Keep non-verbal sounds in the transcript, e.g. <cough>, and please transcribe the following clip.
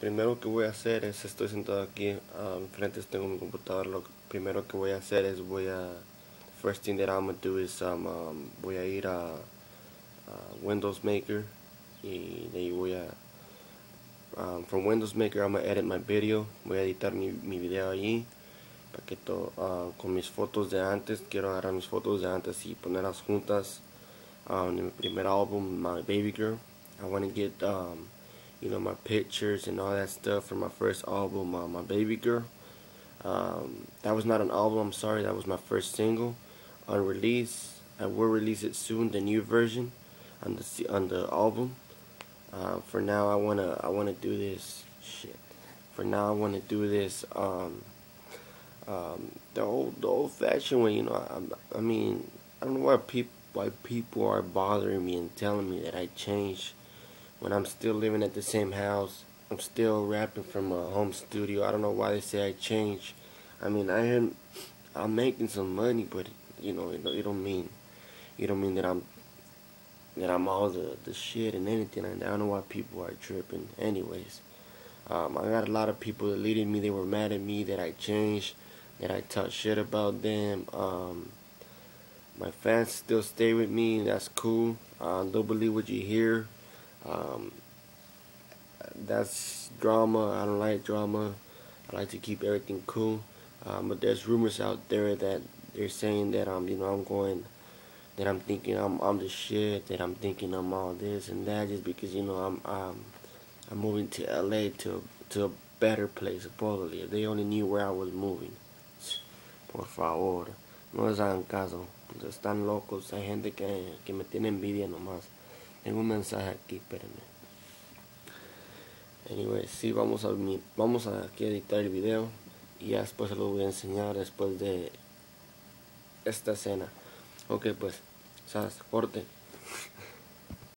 primero que voy a hacer es, estoy sentado aquí, um, frente tengo mi computadora, lo primero que voy a hacer es voy a, first thing that I'm gonna do is um, um, voy a ir a, a, Windows Maker y de ahí voy a, um, from Windows Maker I'm gonna edit my video, voy a editar mi, video allí, para que todo, uh, con mis fotos de antes, quiero agarrar mis fotos de antes y ponerlas juntas, um, en mi primer álbum, My Baby Girl, I want to get um, you know my pictures and all that stuff from my first album, uh, my baby girl. Um, that was not an album. I'm sorry. That was my first single on release. I will release it soon, the new version on the on the album. Uh, for now, I wanna I wanna do this shit. For now, I wanna do this. Um, um, the old the old fashioned way. You know, I, I mean, I don't know why people why people are bothering me and telling me that I changed when I'm still living at the same house. I'm still rapping from a home studio. I don't know why they say I changed. I mean, I am, I'm making some money, but you know, it, it don't mean, it don't mean that I'm, that I'm all the the shit and anything. I don't know why people are tripping. Anyways, um, I got a lot of people that leaded me. They were mad at me that I changed, that I talked shit about them. Um, my fans still stay with me. That's cool. Uh, don't believe what you hear. Um, that's drama. I don't like drama. I like to keep everything cool. Um, but there's rumors out there that they're saying that I'm, you know, I'm going, that I'm thinking I'm, I'm the shit, that I'm thinking I'm all this and that, just because you know I'm, um, I'm moving to LA to, to a better place, supposedly. If they only knew where I was moving. Por favor, no les hagan caso. Están locos. Hay gente que, que me tiene envidia nomás. Tengo un mensaje aquí, espérenme. Anyway, sí, vamos a, vamos a aquí editar el video y ya después se lo voy a enseñar después de esta escena. Ok, pues, sabes, corte. <laughs>